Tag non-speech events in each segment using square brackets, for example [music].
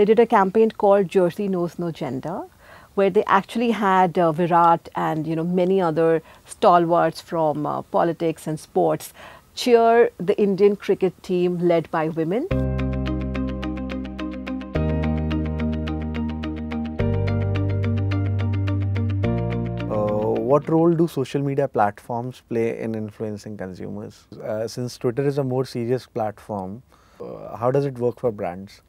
they did a campaign called Jersey Knows No Gender, where they actually had uh, Virat and you know many other stalwarts from uh, politics and sports cheer the Indian cricket team led by women. Uh, what role do social media platforms play in influencing consumers? Uh, since Twitter is a more serious platform, uh, how does it work for brands?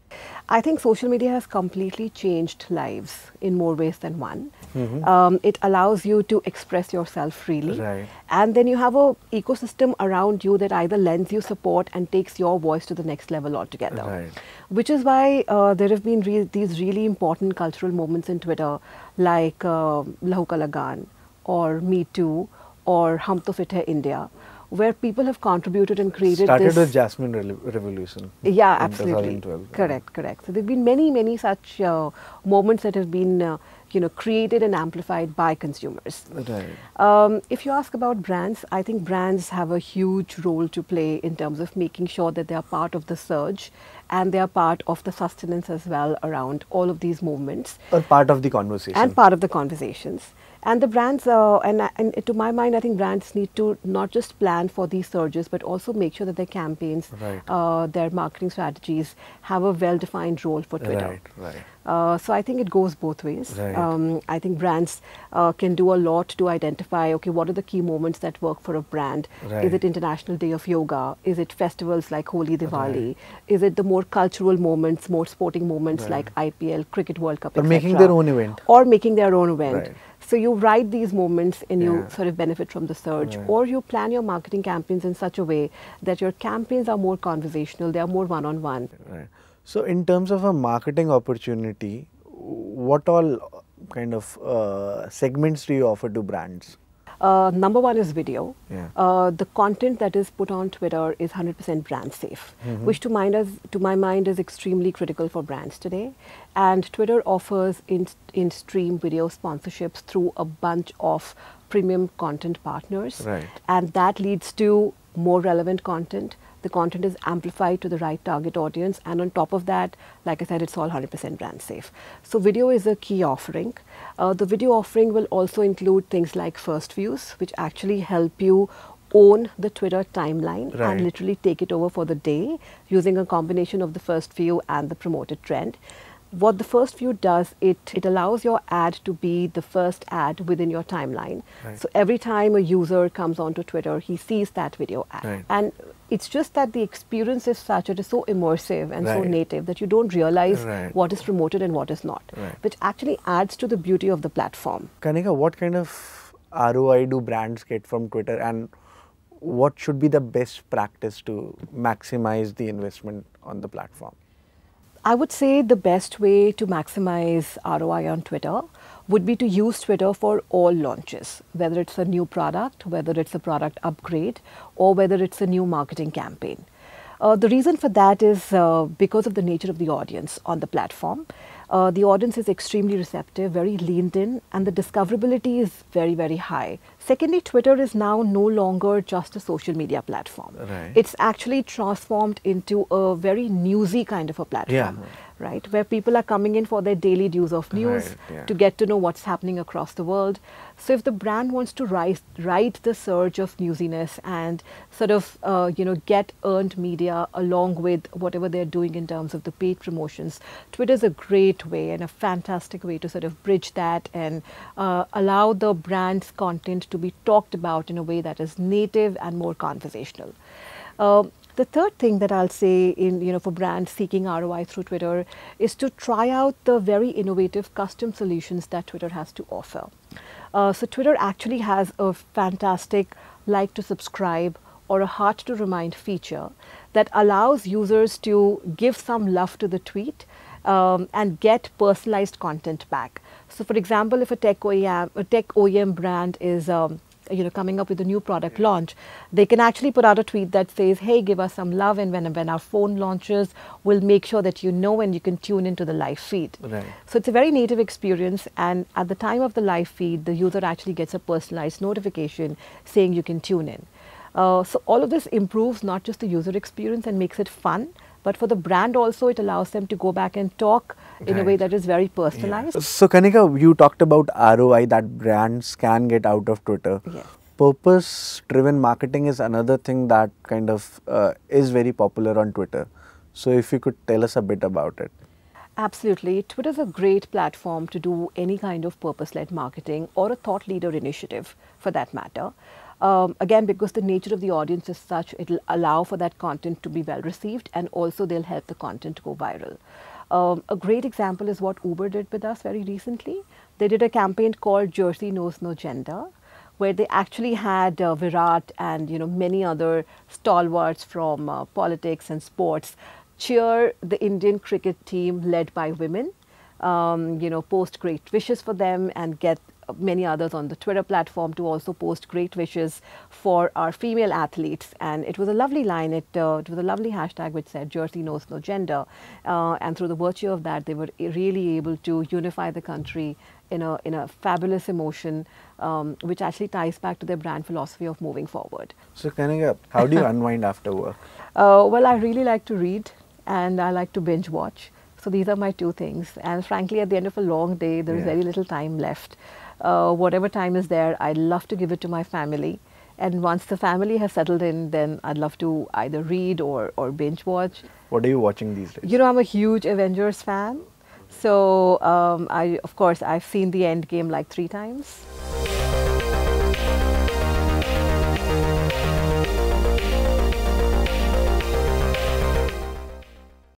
I think social media has completely changed lives in more ways than one. Mm-hmm. Um, it allows you to express yourself freely, right. and then you have a ecosystem around you that either lends you support and takes your voice to the next level altogether. Right. Which is why uh, there have been re- these really important cultural moments in Twitter, like uh, Lahu Ka or Me Too or Hum To Fit Hai India where people have contributed and created started this. with Jasmine Re- Revolution. Yeah, absolutely. Correct, correct. So there've been many, many such uh, moments that have been, uh, you know, created and amplified by consumers. Right. Um, if you ask about brands, I think brands have a huge role to play in terms of making sure that they are part of the surge and they are part of the sustenance as well around all of these movements. Or part of the conversation. And part of the conversations. And the brands, uh, and, and, to my mind, I think brands need to not just plan for these surges, but also make sure that their campaigns, right. uh, their marketing strategies have a well-defined role for Twitter. Right, right. Uh, so I think it goes both ways. Right. Um, I think brands uh, can do a lot to identify, okay, what are the key moments that work for a brand? Right. Is it International Day of Yoga? Is it festivals like Holi, Diwali? Right. Is it the more cultural moments, more sporting moments like IPL, Cricket World Cup, Or making their own event. Or making their own event. So you ride these moments and you sort of benefit from the surge, right. or you plan your marketing campaigns in such a way that your campaigns are more conversational, they are more one-on-one. Right. So in terms of a marketing opportunity, what all kind of uh, segments do you offer to brands? Uh, number one is video. Yeah. Uh, the content that is put on Twitter is 100% brand safe, mm-hmm. which to, mind is, to my mind is extremely critical for brands today. And Twitter offers in, in-stream video sponsorships through a bunch of premium content partners. Right. And that leads to more relevant content. The content is amplified to the right target audience. And on top of that, like I said, it's all 100% brand safe. So video is a key offering. Uh, the video offering will also include things like first views, which actually help you own the Twitter timeline right. and literally take it over for the day using a combination of the first view and the promoted trend what the first view does, it, it allows your ad to be the first ad within your timeline. Right. So every time a user comes onto Twitter, he sees that video ad. Right. And it's just that the experience is such, it is so immersive and right. so native that you don't realize right. what is promoted and what is not, which actually adds to the beauty of the platform. Kanika, what kind of ROI do brands get from Twitter and what should be the best practice to maximize the investment on the platform? I would say the best way to maximize ROI on Twitter would be to use Twitter for all launches, whether it's a new product, whether it's a product upgrade, or whether it's a new marketing campaign. Uh, the reason for that is uh, because of the nature of the audience on the platform. Uh, the audience is extremely receptive, very leaned in, and the discoverability is very, very high. Secondly, Twitter is now no longer just a social media platform. Right. It's actually transformed into a very newsy kind of a platform. Yeah right? Where people are coming in for their daily dose of news right, yeah. to get to know what's happening across the world. So if the brand wants to rise, ride the surge of newsiness and sort of, uh, you know, get earned media along with whatever they're doing in terms of the paid promotions, Twitter is a great way and a fantastic way to sort of bridge that and uh, allow the brand's content to be talked about in a way that is native and more conversational. Uh, the third thing that I'll say in, you know, for brands seeking ROI through Twitter is to try out the very innovative custom solutions that Twitter has to offer. Uh, so Twitter actually has a fantastic like to subscribe or a heart to remind feature that allows users to give some love to the tweet um, and get personalized content back. So for example, if a tech OEM, a tech OEM brand is um, you know coming up with a new product launch they can actually put out a tweet that says hey give us some love and when, when our phone launches we'll make sure that you know and you can tune into the live feed right. so it's a very native experience and at the time of the live feed the user actually gets a personalized notification saying you can tune in uh, so all of this improves not just the user experience and makes it fun but for the brand also, it allows them to go back and talk in a way that is very personalized. So, Kanika, you talked about ROI that brands can get out of Twitter. Yes. Purpose driven marketing is another thing that kind of uh, is very popular on Twitter. So, if you could tell us a bit about it. Absolutely. Twitter is a great platform to do any kind of purpose led marketing or a thought leader initiative for that matter. Um, again, because the nature of the audience is such, it'll allow for that content to be well received and also they'll help the content go viral. Um, a great example is what Uber did with us very recently. They did a campaign called Jersey Knows No Gender, where they actually had uh, Virat and you know many other stalwarts from uh, politics and sports cheer the Indian cricket team led by women. Um, you know, post great wishes for them and get many others on the Twitter platform to also post great wishes for our female athletes. And it was a lovely line. It, uh, it was a lovely hashtag which said Jersey knows no gender. Uh, and through the virtue of that, they were really able to unify the country in a, in a fabulous emotion, um, which actually ties back to their brand philosophy of moving forward. So, Kanika, how do you [laughs] unwind after work? Uh, well, I really like to read and I like to binge watch. So these are my two things. And frankly, at the end of a long day, there is Yeah. very little time left. Uh, whatever time is there, I'd love to give it to my family. And once the family has settled in, then I'd love to either read or, or binge watch. What are you watching these days? You know, I'm a huge Avengers fan. So, um, I, of course, I've seen the end game like three times.